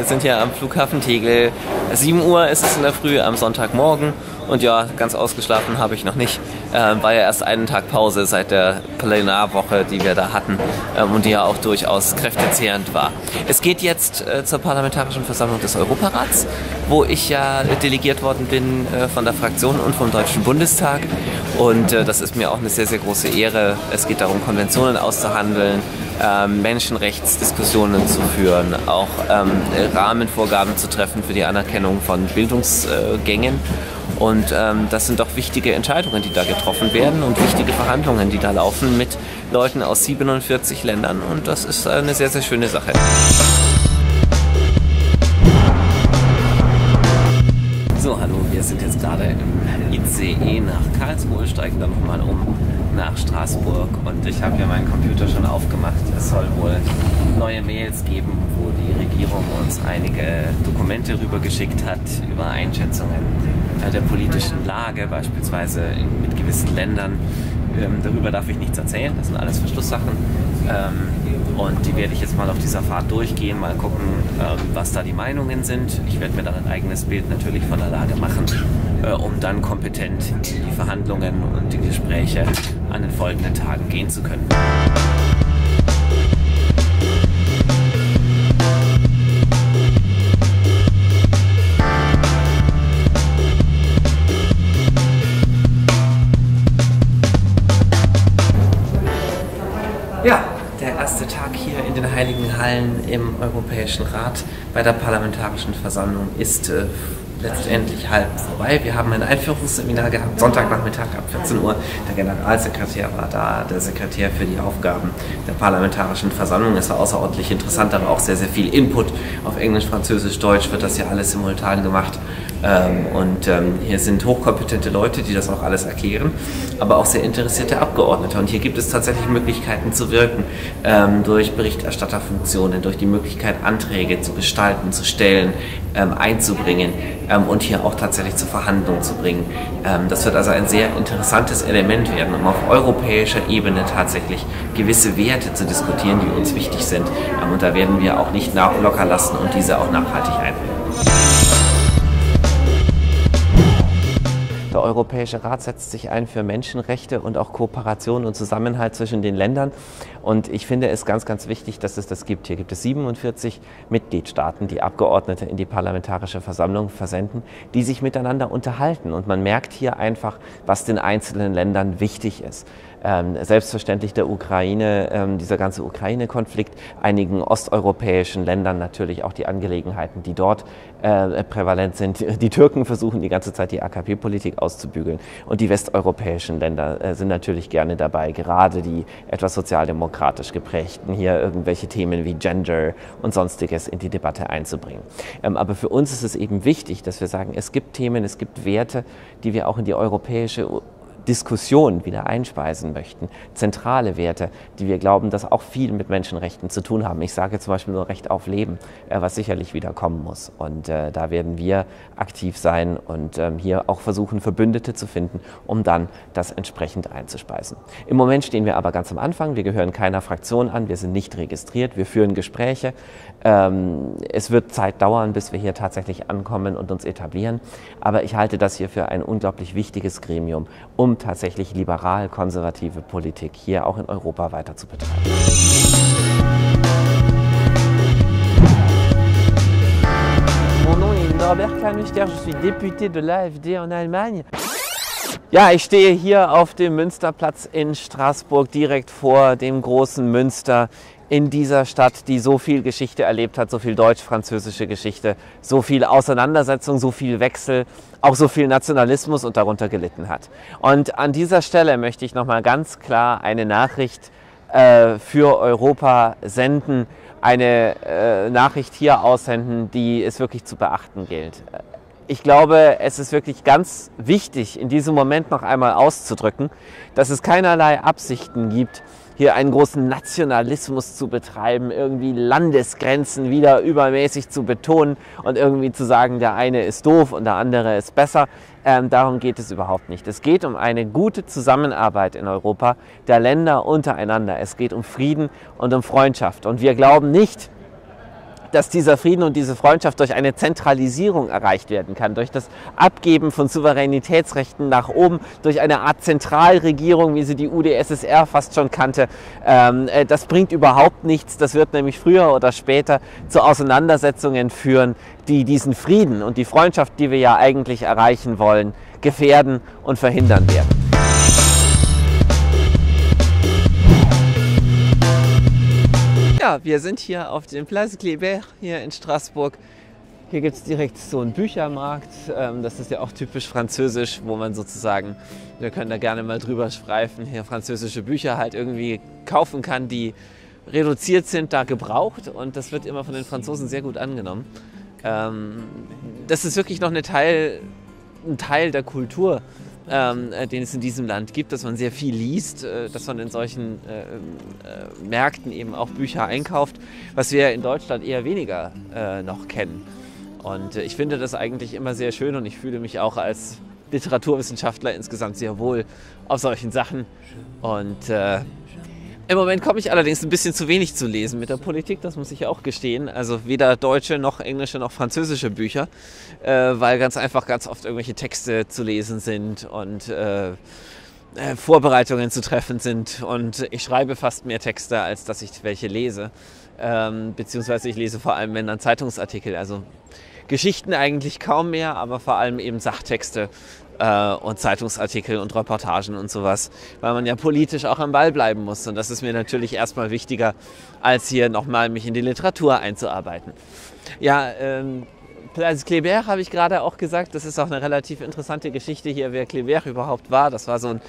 Wir sind hier am Flughafen Tegel. 7 Uhr ist es in der Früh am Sonntagmorgen und ja, ganz ausgeschlafen habe ich noch nicht. Ähm, war ja erst einen Tag Pause seit der Plenarwoche, die wir da hatten ähm, und die ja auch durchaus kräftezehrend war. Es geht jetzt äh, zur Parlamentarischen Versammlung des Europarats, wo ich ja delegiert worden bin äh, von der Fraktion und vom Deutschen Bundestag. Und äh, das ist mir auch eine sehr, sehr große Ehre. Es geht darum, Konventionen auszuhandeln, ähm, Menschenrechtsdiskussionen zu führen, auch ähm, Rahmenvorgaben zu treffen für die Anerkennung von Bildungsgängen. Und ähm, das sind doch wichtige Entscheidungen, die da getroffen werden und wichtige Verhandlungen, die da laufen mit Leuten aus 47 Ländern. Und das ist eine sehr, sehr schöne Sache. So, hallo, wir sind jetzt gerade im ICE nach Karlsruhe, steigen dann nochmal um nach Straßburg und ich habe hier meinen Computer schon aufgemacht. Es soll wohl neue Mails geben, wo die Regierung uns einige Dokumente rübergeschickt hat über Einschätzungen der politischen Lage, beispielsweise mit gewissen Ländern. Ähm, darüber darf ich nichts erzählen, das sind alles Verschlusssachen. Ähm, und die werde ich jetzt mal auf dieser Fahrt durchgehen, mal gucken, ähm, was da die Meinungen sind. Ich werde mir dann ein eigenes Bild natürlich von der Lage machen, äh, um dann kompetent die Verhandlungen und die Gespräche an den folgenden Tagen gehen zu können. Ja, der erste Tag hier in den Heiligen Hallen im Europäischen Rat bei der Parlamentarischen Versammlung ist äh, letztendlich halb vorbei. Wir haben ein Einführungsseminar gehabt, Sonntagnachmittag ab 14 Uhr. Der Generalsekretär war da, der Sekretär für die Aufgaben der Parlamentarischen Versammlung. Es war außerordentlich interessant, aber auch sehr, sehr viel Input auf Englisch, Französisch, Deutsch wird das ja alles simultan gemacht. Ähm, und ähm, hier sind hochkompetente Leute, die das auch alles erklären, aber auch sehr interessierte Abgeordnete. Und hier gibt es tatsächlich Möglichkeiten zu wirken ähm, durch Berichterstatterfunktionen, durch die Möglichkeit, Anträge zu gestalten, zu stellen, einzubringen ähm, und hier auch tatsächlich zur Verhandlung zu bringen. Ähm, das wird also ein sehr interessantes Element werden, um auf europäischer Ebene tatsächlich gewisse Werte zu diskutieren, die uns wichtig sind. und da werden wir auch nicht locker lassen und diese auch nachhaltig einbringen. Der Europäische Rat setzt sich ein für Menschenrechte und auch Kooperation und Zusammenhalt zwischen den Ländern. Und ich finde es ganz, ganz wichtig, dass es das gibt. Hier gibt es 47 Mitgliedstaaten, die Abgeordnete in die Parlamentarische Versammlung versenden, die sich miteinander unterhalten. Und man merkt hier einfach, was den einzelnen Ländern wichtig ist ähm, selbstverständlich der Ukraine, ähm, dieser ganze Ukraine-Konflikt, einigen osteuropäischen Ländern natürlich auch die Angelegenheiten, die dort äh, prävalent sind. Die Türken versuchen die ganze Zeit die AKP-Politik auszubügeln und die westeuropäischen Länder äh, sind natürlich gerne dabei, gerade die etwas sozialdemokratisch geprägten, hier irgendwelche Themen wie Gender und sonstiges in die Debatte einzubringen. Ähm, aber für uns ist es eben wichtig, dass wir sagen, es gibt Themen, es gibt Werte, die wir auch in die europäische Diskussion wieder einspeisen möchten. Zentrale Werte, die wir glauben, dass auch viel mit Menschenrechten zu tun haben. Ich sage zum Beispiel nur Recht auf Leben, äh, was sicherlich wieder kommen muss. Und äh, da werden wir aktiv sein und ähm, hier auch versuchen, Verbündete zu finden, um dann das entsprechend einzuspeisen. Im Moment stehen wir aber ganz am Anfang. Wir gehören keiner Fraktion an. Wir sind nicht registriert. Wir führen Gespräche. Ähm, es wird Zeit dauern, bis wir hier tatsächlich ankommen und uns etablieren. Aber ich halte das hier für ein unglaublich wichtiges Gremium, um tatsächlich liberal-konservative Politik hier auch in Europa weiter zu betreiben. Mon nom est Norbert Kernüchter, je suis député de l'AfD en Allemagne. Ja, ich stehe hier auf dem Münsterplatz in Straßburg direkt vor dem großen Münster in dieser Stadt, die so viel Geschichte erlebt hat, so viel deutsch-französische Geschichte, so viel Auseinandersetzung, so viel Wechsel, auch so viel Nationalismus und darunter gelitten hat. Und an dieser Stelle möchte ich nochmal ganz klar eine Nachricht äh, für Europa senden, eine äh, Nachricht hier aussenden, die es wirklich zu beachten gilt. Ich glaube, es ist wirklich ganz wichtig, in diesem Moment noch einmal auszudrücken, dass es keinerlei Absichten gibt, hier einen großen Nationalismus zu betreiben, irgendwie Landesgrenzen wieder übermäßig zu betonen und irgendwie zu sagen, der eine ist doof und der andere ist besser. Ähm, darum geht es überhaupt nicht. Es geht um eine gute Zusammenarbeit in Europa der Länder untereinander. Es geht um Frieden und um Freundschaft. Und wir glauben nicht, dass dieser Frieden und diese Freundschaft durch eine Zentralisierung erreicht werden kann, durch das Abgeben von Souveränitätsrechten nach oben, durch eine Art Zentralregierung, wie sie die UdSSR fast schon kannte. Ähm, äh, das bringt überhaupt nichts. Das wird nämlich früher oder später zu Auseinandersetzungen führen, die diesen Frieden und die Freundschaft, die wir ja eigentlich erreichen wollen, gefährden und verhindern werden. Ja, wir sind hier auf dem Place Kléber hier in Straßburg. Hier gibt es direkt so einen Büchermarkt. Ähm, das ist ja auch typisch französisch, wo man sozusagen, wir können da gerne mal drüber streifen, hier französische Bücher halt irgendwie kaufen kann, die reduziert sind, da gebraucht. Und das wird immer von den Franzosen sehr gut angenommen. Ähm, das ist wirklich noch eine Teil, ein Teil der Kultur ähm, äh, den es in diesem Land gibt, dass man sehr viel liest, äh, dass man in solchen äh, äh, Märkten eben auch Bücher einkauft, was wir in Deutschland eher weniger äh, noch kennen. Und äh, ich finde das eigentlich immer sehr schön und ich fühle mich auch als Literaturwissenschaftler insgesamt sehr wohl auf solchen Sachen. Und im Moment komme ich allerdings ein bisschen zu wenig zu lesen mit der Politik, das muss ich auch gestehen. Also weder deutsche noch englische noch französische Bücher, äh, weil ganz einfach ganz oft irgendwelche Texte zu lesen sind und äh, äh, Vorbereitungen zu treffen sind. Und ich schreibe fast mehr Texte, als dass ich welche lese. Ähm, beziehungsweise ich lese vor allem, wenn dann Zeitungsartikel, also Geschichten eigentlich kaum mehr, aber vor allem eben Sachtexte äh, und Zeitungsartikel und Reportagen und sowas, weil man ja politisch auch am Ball bleiben muss. Und das ist mir natürlich erstmal wichtiger, als hier nochmal mich in die Literatur einzuarbeiten. Ja, ähm, Place Kléber habe ich gerade auch gesagt, das ist auch eine relativ interessante Geschichte hier, wer Kléber überhaupt war. Das war so ein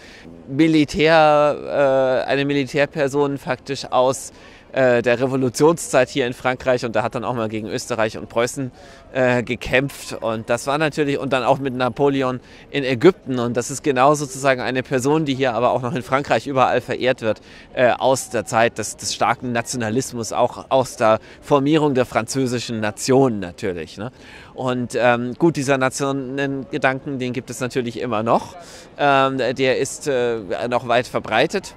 Militär, äh, eine Militärperson faktisch aus äh, der Revolutionszeit hier in Frankreich und da hat dann auch mal gegen Österreich und Preußen äh, gekämpft und das war natürlich und dann auch mit Napoleon in Ägypten und das ist genau sozusagen eine Person, die hier aber auch noch in Frankreich überall verehrt wird äh, aus der Zeit des, des, starken Nationalismus, auch aus der Formierung der französischen Nation natürlich. Ne? Und ähm, gut, dieser Nationengedanken, den gibt es natürlich immer noch. Ähm, der ist äh, noch weit verbreitet.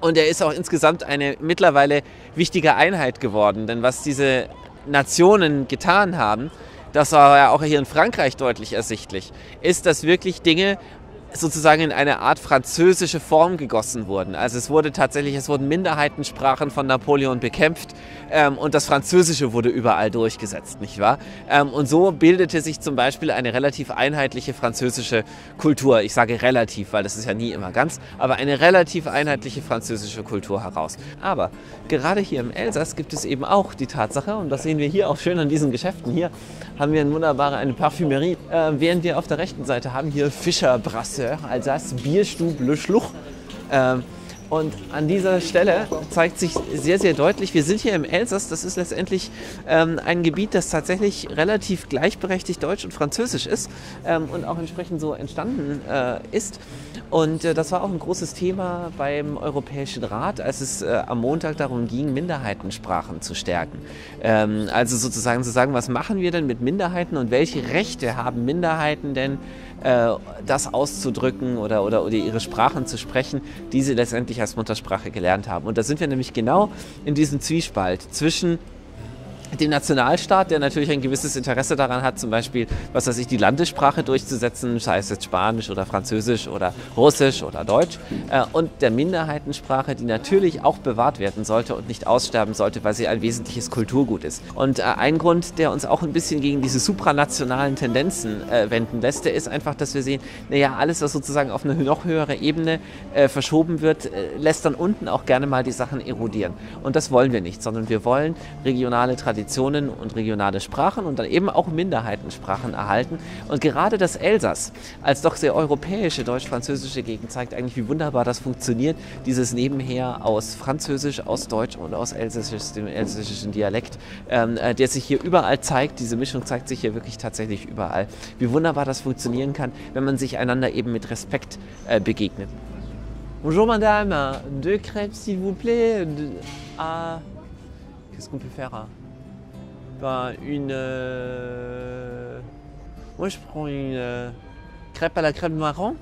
Und er ist auch insgesamt eine mittlerweile wichtige Einheit geworden. Denn was diese Nationen getan haben, das war ja auch hier in Frankreich deutlich ersichtlich, ist, dass wirklich Dinge sozusagen in eine Art französische Form gegossen wurden. Also es wurde tatsächlich, es wurden Minderheitensprachen von Napoleon bekämpft ähm, und das Französische wurde überall durchgesetzt, nicht wahr? Ähm, und so bildete sich zum Beispiel eine relativ einheitliche französische Kultur. Ich sage relativ, weil das ist ja nie immer ganz, aber eine relativ einheitliche französische Kultur heraus. Aber gerade hier im Elsass gibt es eben auch die Tatsache, und das sehen wir hier auch schön an diesen Geschäften hier, haben wir eine wunderbare eine Parfümerie, äh, während wir auf der rechten Seite haben hier Fischer Brasseur, Alsace, Bierstube Le Schluch. Ähm, und an dieser Stelle zeigt sich sehr, sehr deutlich, wir sind hier im Elsass. Das ist letztendlich ähm, ein Gebiet, das tatsächlich relativ gleichberechtigt Deutsch und Französisch ist ähm, und auch entsprechend so entstanden äh, ist. Und äh, das war auch ein großes Thema beim Europäischen Rat, als es äh, am Montag darum ging, Minderheitensprachen zu stärken. Ähm, also sozusagen zu sagen, was machen wir denn mit Minderheiten und welche Rechte haben Minderheiten denn? Äh, das auszudrücken oder, oder, oder ihre Sprachen zu sprechen, die sie letztendlich als Muttersprache gelernt haben. Und da sind wir nämlich genau in diesem Zwiespalt zwischen dem Nationalstaat, der natürlich ein gewisses Interesse daran hat, zum Beispiel, was weiß ich, die Landessprache durchzusetzen, sei es jetzt Spanisch oder Französisch oder Russisch oder Deutsch, äh, und der Minderheitensprache, die natürlich auch bewahrt werden sollte und nicht aussterben sollte, weil sie ein wesentliches Kulturgut ist. Und äh, ein Grund, der uns auch ein bisschen gegen diese supranationalen Tendenzen äh, wenden lässt, der ist einfach, dass wir sehen, naja, alles, was sozusagen auf eine noch höhere Ebene äh, verschoben wird, äh, lässt dann unten auch gerne mal die Sachen erodieren. Und das wollen wir nicht, sondern wir wollen regionale Traditionen Traditionen und regionale Sprachen und dann eben auch Minderheitensprachen erhalten. Und gerade das Elsass als doch sehr europäische deutsch-französische Gegend zeigt eigentlich, wie wunderbar das funktioniert, dieses Nebenher aus Französisch, aus Deutsch und aus Elsässisch, dem elsässischen Dialekt, ähm, äh, der sich hier überall zeigt. Diese Mischung zeigt sich hier wirklich tatsächlich überall. Wie wunderbar das funktionieren kann, wenn man sich einander eben mit Respekt äh, begegnet. Bonjour madame, deux crêpes s'il vous plaît. Ah, qu'est-ce qu'on peut faire ben, une. Euh... Moi, je prends une euh... crêpe à la crème marron.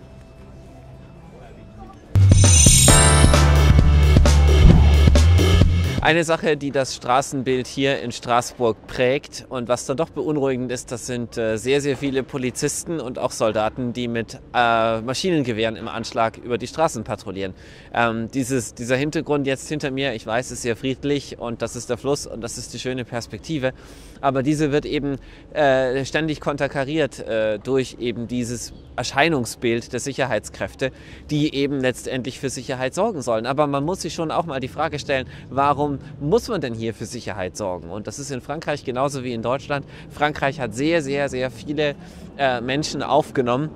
Eine Sache, die das Straßenbild hier in Straßburg prägt und was dann doch beunruhigend ist, das sind äh, sehr, sehr viele Polizisten und auch Soldaten, die mit äh, Maschinengewehren im Anschlag über die Straßen patrouillieren. Ähm, dieses, dieser Hintergrund jetzt hinter mir, ich weiß, ist sehr friedlich und das ist der Fluss und das ist die schöne Perspektive, aber diese wird eben äh, ständig konterkariert äh, durch eben dieses Erscheinungsbild der Sicherheitskräfte, die eben letztendlich für Sicherheit sorgen sollen. Aber man muss sich schon auch mal die Frage stellen, warum muss man denn hier für Sicherheit sorgen? Und das ist in Frankreich genauso wie in Deutschland. Frankreich hat sehr, sehr, sehr viele äh, Menschen aufgenommen,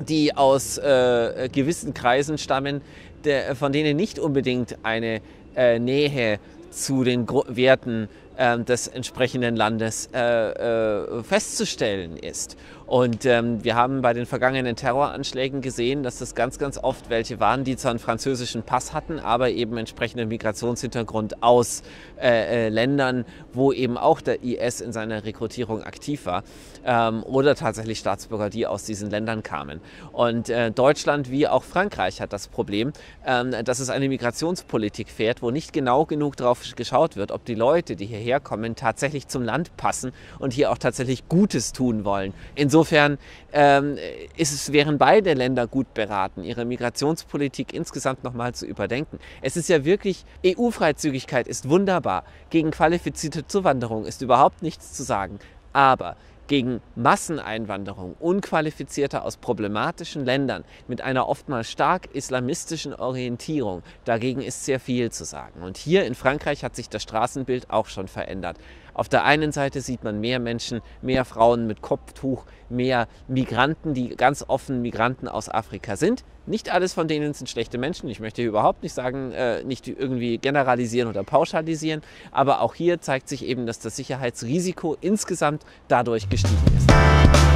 die aus äh, gewissen Kreisen stammen, der, von denen nicht unbedingt eine äh, Nähe zu den Gro Werten äh, des entsprechenden Landes äh, äh, festzustellen ist. Und ähm, wir haben bei den vergangenen Terroranschlägen gesehen, dass das ganz, ganz oft welche waren, die zwar einen französischen Pass hatten, aber eben entsprechenden Migrationshintergrund aus äh, äh, Ländern, wo eben auch der IS in seiner Rekrutierung aktiv war ähm, oder tatsächlich Staatsbürger, die aus diesen Ländern kamen. Und äh, Deutschland wie auch Frankreich hat das Problem, ähm, dass es eine Migrationspolitik fährt, wo nicht genau genug darauf geschaut wird, ob die Leute, die hierher kommen, tatsächlich zum Land passen und hier auch tatsächlich Gutes tun wollen. Insofern Insofern ähm, ist es, wären beide Länder gut beraten, ihre Migrationspolitik insgesamt nochmal zu überdenken. Es ist ja wirklich, EU-Freizügigkeit ist wunderbar. Gegen qualifizierte Zuwanderung ist überhaupt nichts zu sagen. Aber gegen Masseneinwanderung unqualifizierter aus problematischen Ländern mit einer oftmals stark islamistischen Orientierung, dagegen ist sehr viel zu sagen. Und hier in Frankreich hat sich das Straßenbild auch schon verändert. Auf der einen Seite sieht man mehr Menschen, mehr Frauen mit Kopftuch, mehr Migranten, die ganz offen Migranten aus Afrika sind. Nicht alles von denen sind schlechte Menschen. Ich möchte hier überhaupt nicht sagen, äh, nicht irgendwie generalisieren oder pauschalisieren. Aber auch hier zeigt sich eben, dass das Sicherheitsrisiko insgesamt dadurch gestiegen ist.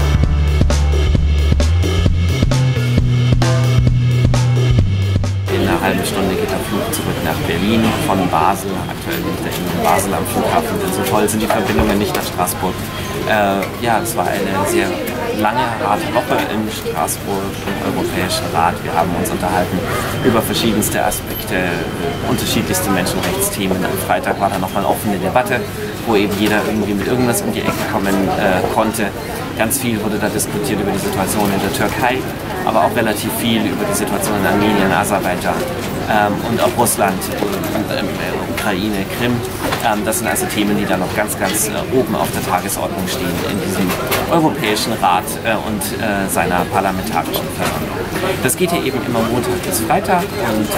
Halben Stunde geht der Flug zurück nach Berlin von Basel. Aktuell bin ich da in Basel am Flughafen, denn so toll sind die Verbindungen nicht nach Straßburg. Äh, ja, es war eine sehr lange, harte Woche in Straßburg im Europäischen Rat. Wir haben uns unterhalten über verschiedenste Aspekte, unterschiedlichste Menschenrechtsthemen. Am Freitag war da nochmal offene Debatte, wo eben jeder irgendwie mit irgendwas um die Ecke kommen äh, konnte. Ganz viel wurde da diskutiert über die Situation in der Türkei, aber auch relativ viel über die Situation in Armenien, Aserbaidschan ähm, und auch Russland ähm, Ukraine, Krim. Ähm, das sind also Themen, die da noch ganz, ganz äh, oben auf der Tagesordnung stehen in diesem Europäischen Rat äh, und äh, seiner parlamentarischen Versammlung. Das geht hier eben immer Montag bis Freitag und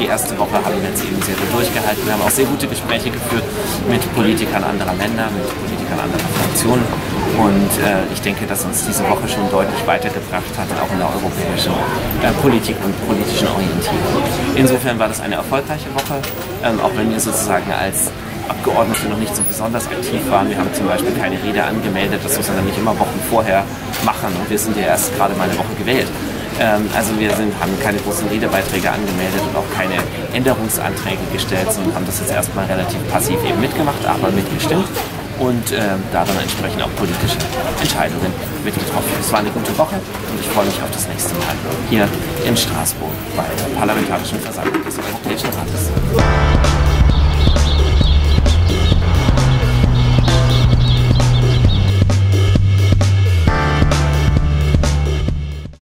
die erste Woche haben wir jetzt eben sehr gut durchgehalten. Wir haben auch sehr gute Gespräche geführt mit Politikern anderer Länder, mit Politikern anderer Fraktionen und äh, ich denke, dass uns diese Woche schon deutlich weitergebracht hat, auch in der europäischen äh, Politik und politischen Orientierung. Insofern war das eine erfolgreiche Woche, ähm, auch wenn wir sozusagen als Abgeordnete noch nicht so besonders aktiv waren. Wir haben zum Beispiel keine Rede angemeldet, das muss man nämlich immer Wochen vorher machen und wir sind ja erst gerade mal eine Woche gewählt. Ähm, also wir sind, haben keine großen Redebeiträge angemeldet und auch keine Änderungsanträge gestellt, sondern haben das jetzt erstmal relativ passiv eben mitgemacht, aber mitgestimmt und äh, da dann entsprechend auch politische Entscheidungen mitgetroffen. Es war eine gute Woche und ich freue mich auf das nächste Mal hier in Straßburg bei der Parlamentarischen Versammlung des Europäischen Rates.